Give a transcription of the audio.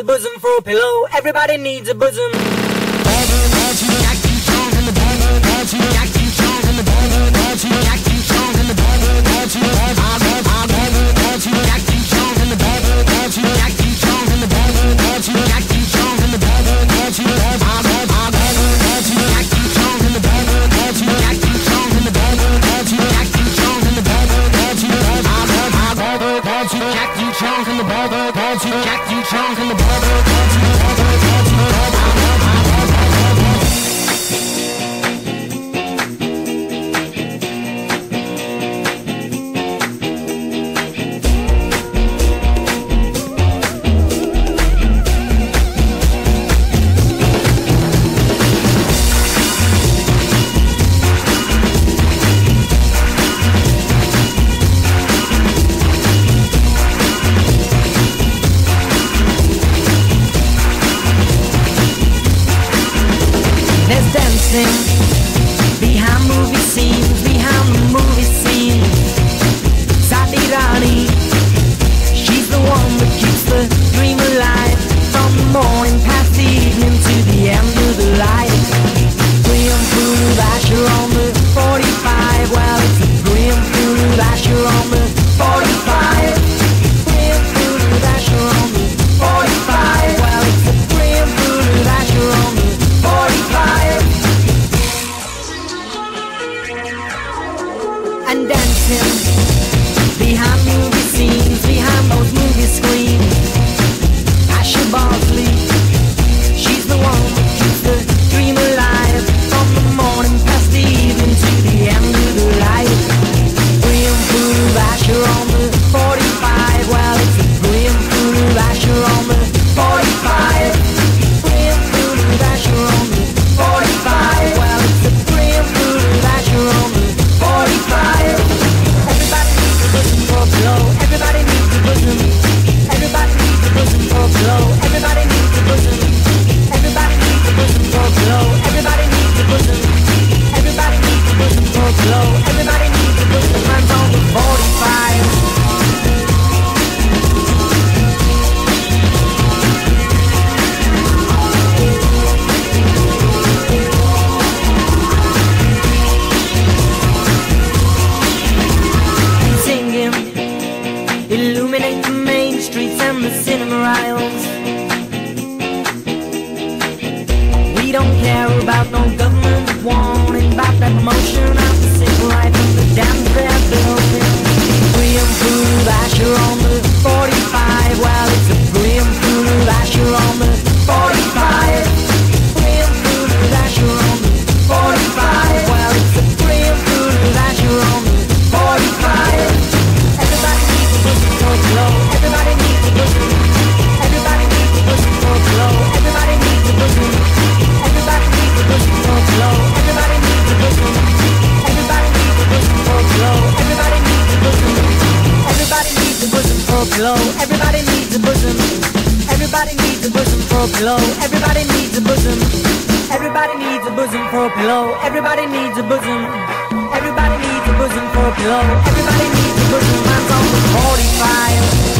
a bosom for a pillow. Everybody needs a bosom. There's dancing behind movie scenes, behind the moon. him. for a pillow. Everybody needs a bosom. Everybody needs a bosom for a pillow. Everybody needs a bosom. Everybody needs a bosom for a pillow. Everybody needs a bosom. My song the 45.